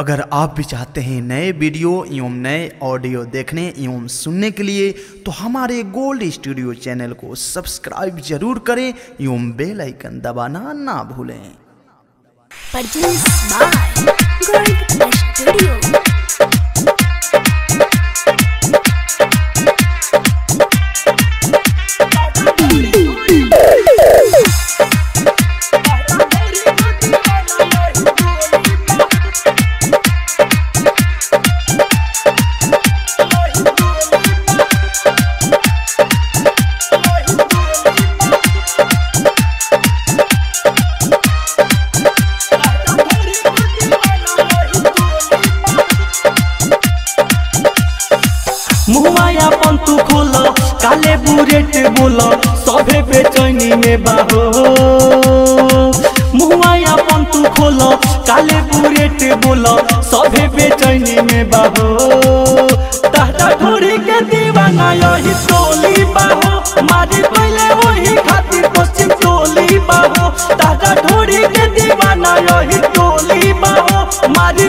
अगर आप भी चाहते हैं नए वीडियो, एवं नए ऑडियो देखने, एवं सुनने के लिए तो हमारे गोल्ड स्टूडियो चैनल को सब्सक्राइब ज़रूर करें, एवं बेल आइकन दबाना ना भूलें। मुहमाया पंतु खोल, काले बुरेट बोल, सभे बेचैनी में बाहो। मुहमाया पंतु खोल, काले बुरेट बोल, सभे बेचैनी में बाहो। टाटा ढोरी के दीवाना यही टोली बाहो, मारी पहले वही खातिर पश्चिम टोली बाहो। टाटा ढोरी के दीवाना यही टोली बाहो, मारी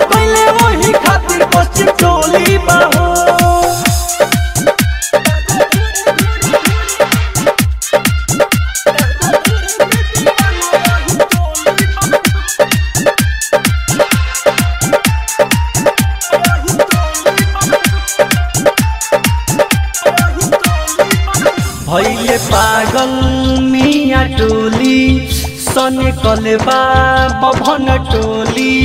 भैले पागल मिया टोली, सने कलबा बभन टोली।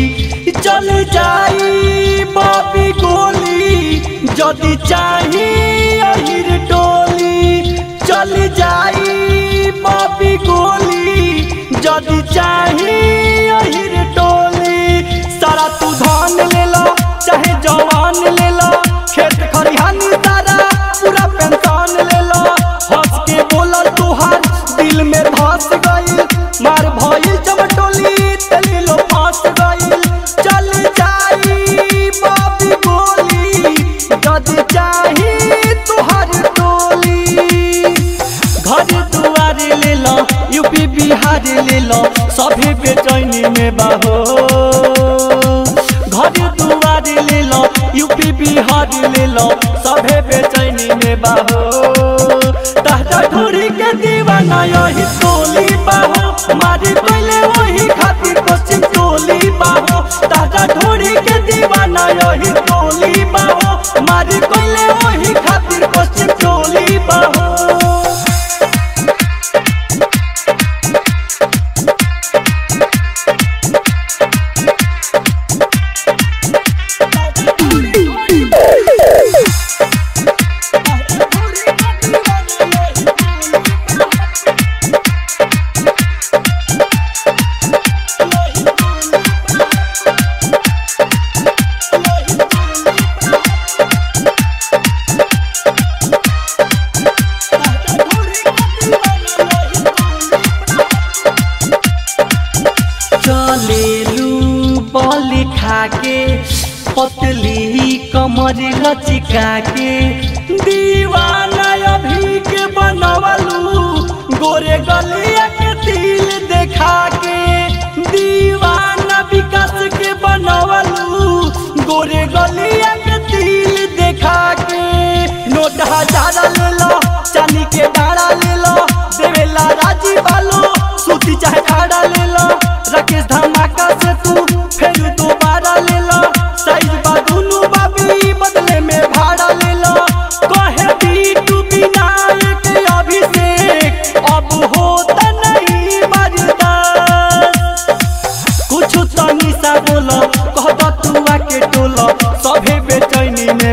चल जाई बबी गोली, जदि चाही अहिर टोली। चल जाई बबी गोली, जदि चाही अहिर टोली। सारा तू धान ले लो, चाहे जवान ले दुआर ले लो यूपी बिहार ले लो, सभी बेचैनी में बहो। घर दुआरी ले लो यूपी बिहार ले लो, सभी बेचैनी में बाहो। खाके पतली कमर लचिका के दीवाना अभी के बनवलू गोरे गलिया के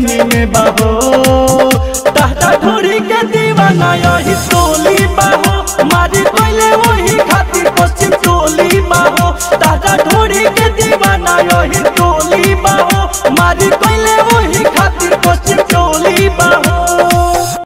में बाहो